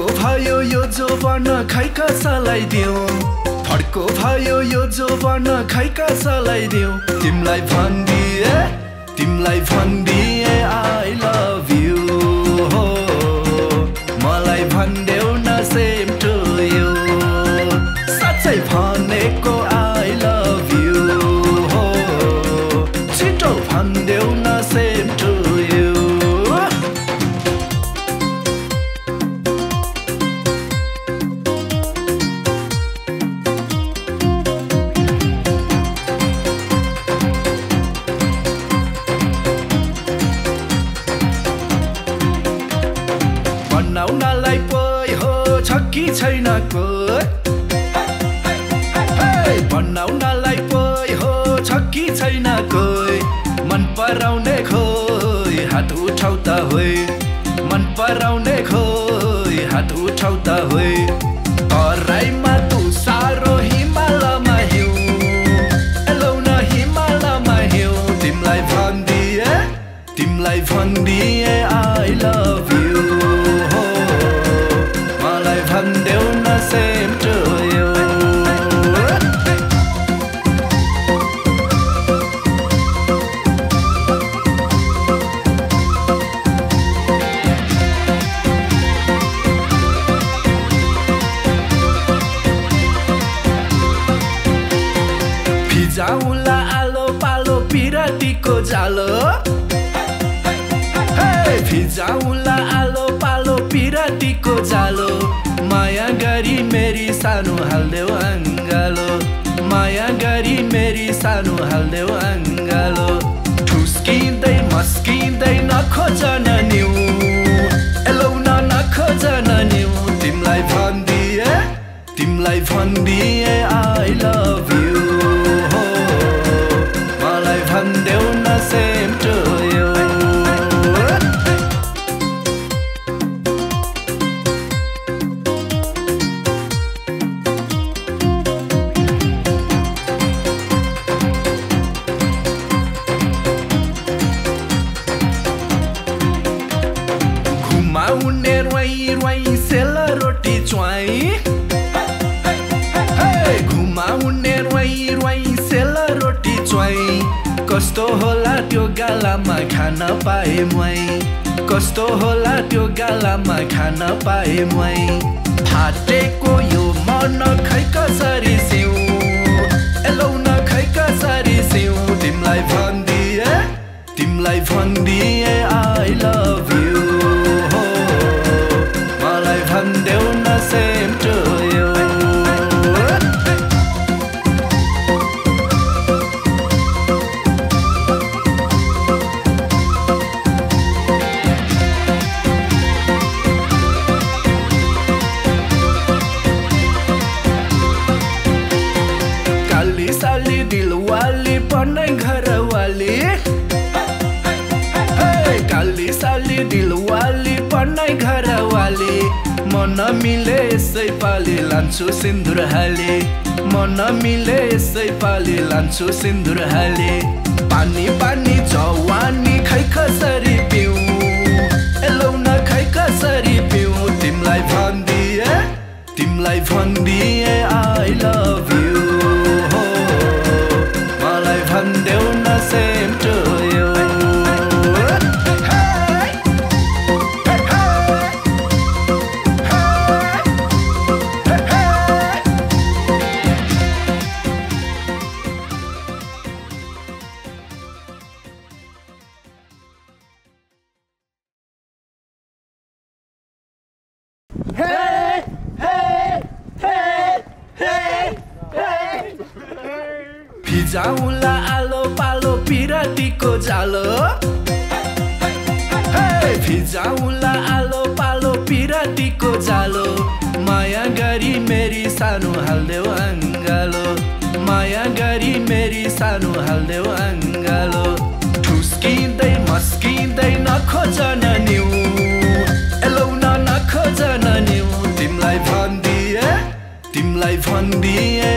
भयो यो जो बन्न खै कसलाई दिउँ। फड्को भयो यो जो बन्न खै कसलाई दिउँ। तिमीलाई भनिदिए तिमीलाई भनिदिए आई लभ यु हो मलाई भनिदेऊ न सेम टु यु साँच्चै भनेको बनाउनलाई पो हो छ कि छैन कोही बनाउनलाई पो हो छ कि छैन कोही मन पराउने खोइ हात उठाउ त होइ मन पराउने खोइ हात उठाउ त होइ तराईमा तु सारो हिमालमा हिउँ। एलौ न हिमालमा हिउँ। तिमीलाई भनिदिए तिमीलाई भनिदिए आई लभ फिजाउला आलो पालो पिरातीको जालो। फिजाउला आलो पालो पिरातीको जालो। माया गरी मेरी सानो हाल्देऊ अङ्गालो। माया गरी मेरी सानो हाल्देऊ अङ्गालो। ठुस्किँदै मस्किँदै नखोज न्यु एलौ न नखोज न्यु तिमीलाई भनिदिए तिमीलाई भनिदिए आई लभ यु हे, घुमाउने रोइ रोइ सेल रोटी च्वाइ कस्तो होला त्यो गालामा खान पाए मै कस्तो होला त्यो गालामा खान पाए मै फाटेको यो मन खै कसरी सिउ? एलौ न खै कसरी सिउ? तिमीलाई भनिदिए तिमीलाई भनिदिए। दिलवाली पनै घरवाली। मन मिले यसै पाली लान्छु सिन्दुर हाले। मन मिले यसै पाली लान्छु सिन्दुर हाले। पानी पानी जवानी खै कसरी पिउ एलौ न खै कसरी पिउ तिमीलाई भनिदिए तिमीलाई भनिदिए आई फिजाउला आलो पालो पिरातीको जालो। फिजाउला आलो पालो पिरातीको जालो। माया गरी मेरी सानो हाल्देऊ अङ्गालो। माया गरी मेरी सानो हाल्देऊ अङ्गालो। ठुस्किँदै मस्किँदै नखोज न्यु एलौ न नखोज न्यु तिमीलाई भनिदिए तिमीलाई भनिदिए